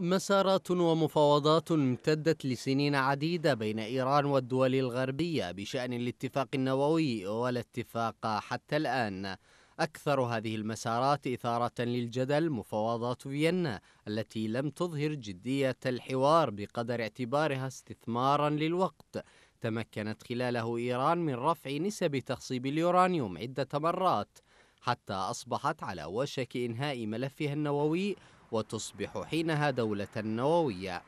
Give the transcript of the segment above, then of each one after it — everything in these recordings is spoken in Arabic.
مسارات ومفاوضات امتدت لسنين عديدة بين إيران والدول الغربية بشأن الاتفاق النووي ولا اتفاق حتى الآن. أكثر هذه المسارات إثارة للجدل مفاوضات فيينا التي لم تظهر جدية الحوار بقدر اعتبارها استثمارا للوقت. تمكنت خلاله إيران من رفع نسب تخصيب اليورانيوم عدة مرات حتى أصبحت على وشك إنهاء ملفها النووي وتصبح حينها دولة نووية.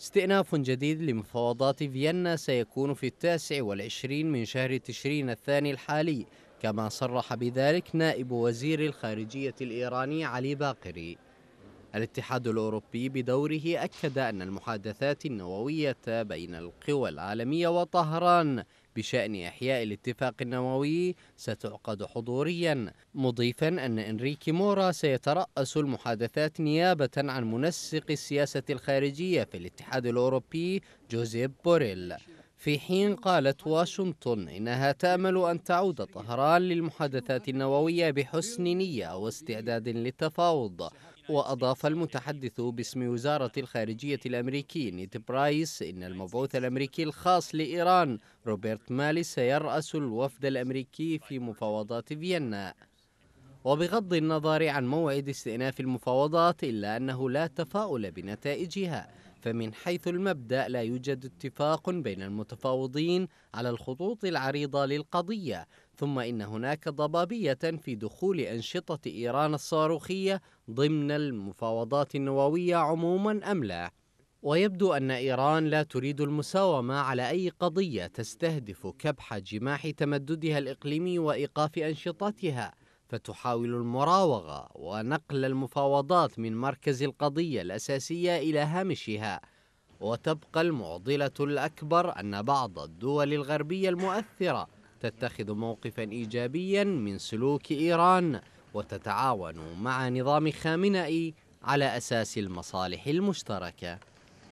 استئناف جديد لمفاوضات فيينا سيكون في التاسع والعشرين من شهر تشرين الثاني الحالي كما صرح بذلك نائب وزير الخارجية الإيراني علي باقري. الاتحاد الأوروبي بدوره أكد أن المحادثات النووية بين القوى العالمية وطهران بشأن إحياء الاتفاق النووي ستعقد حضوريا مضيفا أن إنريكي مورا سيترأس المحادثات نيابة عن منسق السياسة الخارجية في الاتحاد الأوروبي جوزيف بوريل. في حين قالت واشنطن إنها تأمل أن تعود طهران للمحادثات النووية بحسن نية واستعداد للتفاوض وأضاف المتحدث باسم وزارة الخارجية الأمريكي نيد برايس إن المبعوث الأمريكي الخاص لإيران روبرت مالي سيرأس الوفد الأمريكي في مفاوضات فيينا. وبغض النظر عن موعد استئناف المفاوضات إلا أنه لا تفاؤل بنتائجها فمن حيث المبدأ لا يوجد اتفاق بين المتفاوضين على الخطوط العريضة للقضية ثم إن هناك ضبابية في دخول أنشطة إيران الصاروخية ضمن المفاوضات النووية عموما أم لا. ويبدو أن إيران لا تريد المساومة على أي قضية تستهدف كبح جماح تمددها الإقليمي وإيقاف أنشطتها. فتحاول المراوغة ونقل المفاوضات من مركز القضية الأساسية إلى هامشها. وتبقى المعضلة الأكبر أن بعض الدول الغربية المؤثرة تتخذ موقفا إيجابيا من سلوك إيران وتتعاون مع نظام خامنئي على أساس المصالح المشتركة.